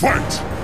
Fight!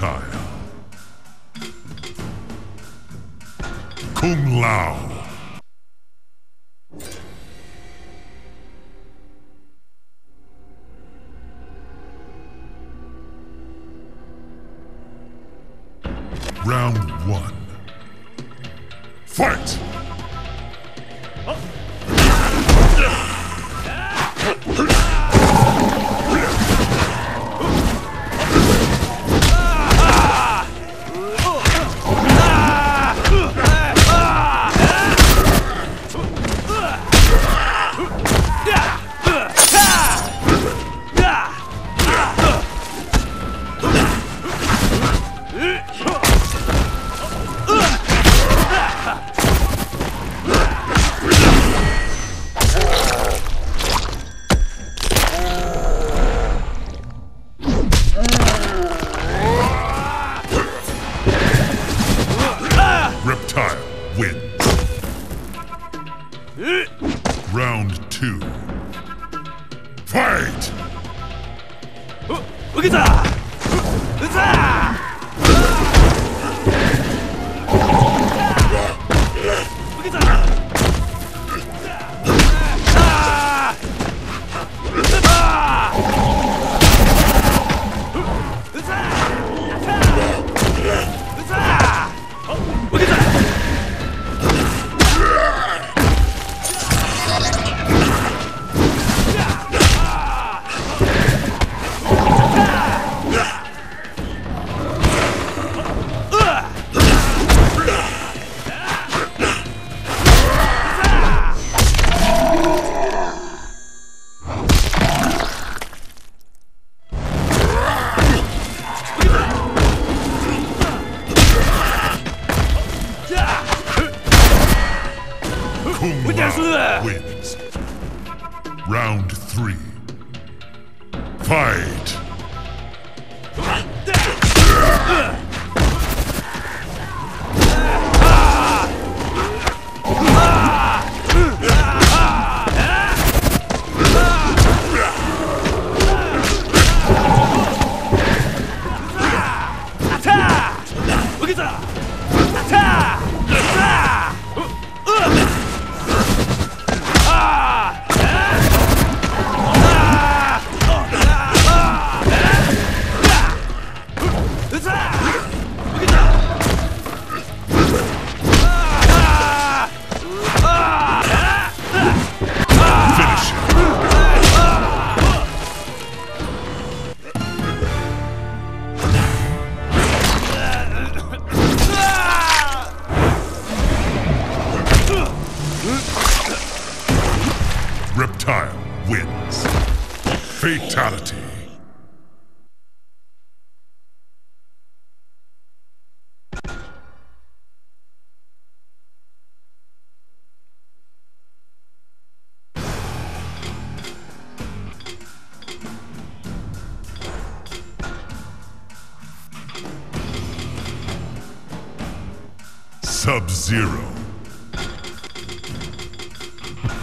satire. Kung Lao. Round one. Fight! Huh? wins. Round three. Fight! reptile wins. Fatality. Sub-Zero.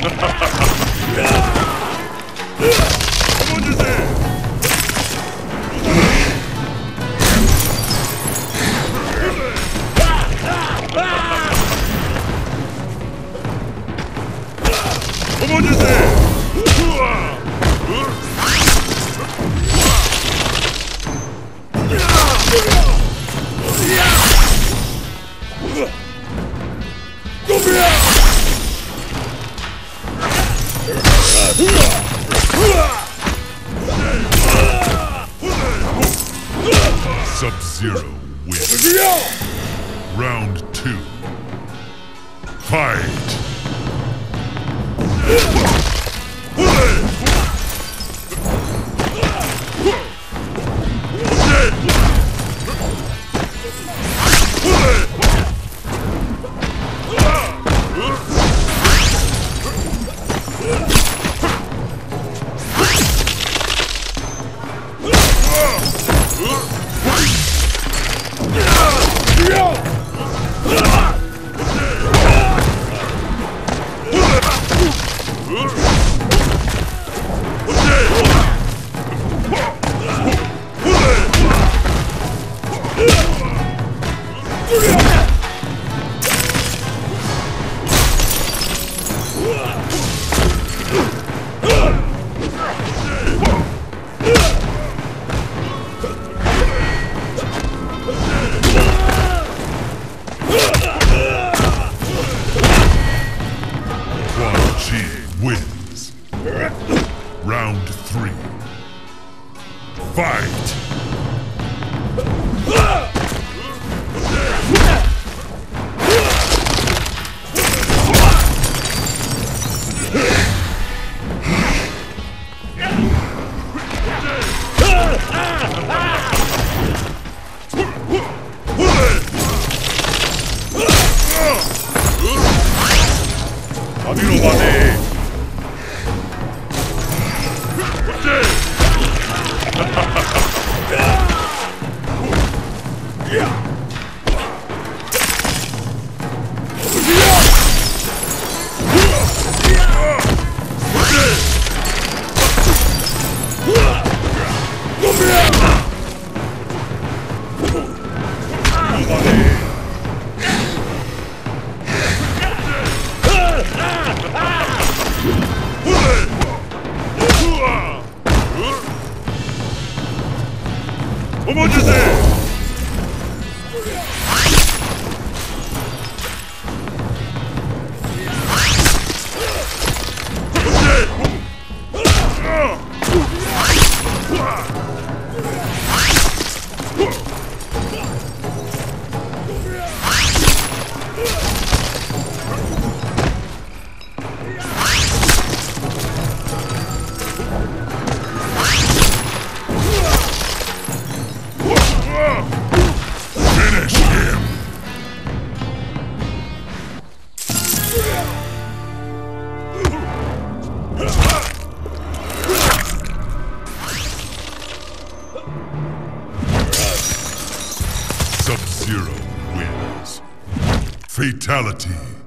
yeah. Round two. Fight! Round three. Fight! what you say? Sub-Zero wins. Fatality.